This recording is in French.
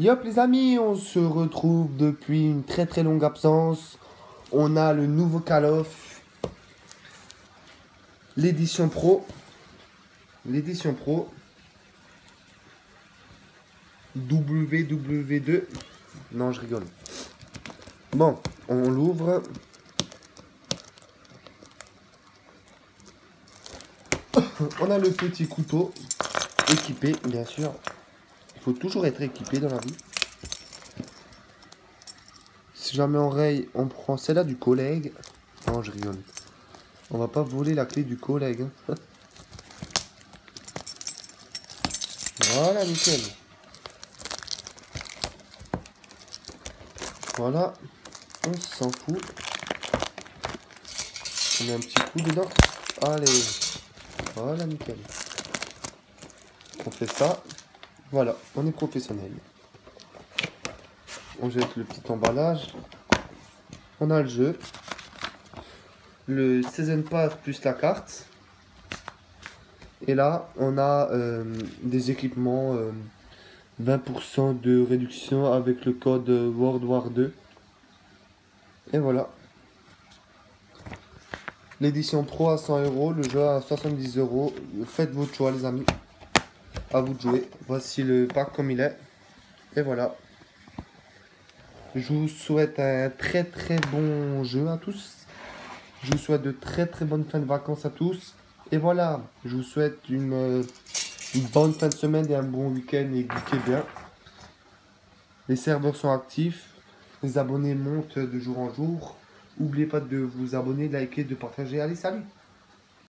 Yop les amis, on se retrouve depuis une très très longue absence. On a le nouveau Call of, l'édition pro, l'édition pro, WW2. Non, je rigole. Bon, on l'ouvre. On a le petit couteau équipé, bien sûr. Il faut toujours être équipé dans la vie. Si jamais on raye, on prend celle-là du collègue. Non, je rigole. On va pas voler la clé du collègue. hein. voilà, nickel. Voilà. On s'en fout. On met un petit coup dedans. Allez. Voilà, nickel. On fait ça. Voilà, on est professionnel. On jette le petit emballage. On a le jeu. Le Season Pass plus la carte. Et là, on a euh, des équipements. euh, 20% de réduction avec le code World War 2. Et voilà. L'édition Pro à 100 euros, le jeu à 70 euros. Faites votre choix, les amis. À vous de jouer. Voici le pack comme il est. Et voilà. Je vous souhaite un très très bon jeu à tous. Je vous souhaite de très très bonnes fins de vacances à tous. Et voilà, je vous souhaite une, euh, bonne fin de semaine et un bon week-end et geekez bien. Les serveurs sont actifs. Les abonnés montent de jour en jour. N'oubliez pas de vous abonner, de liker, de partager. Allez, salut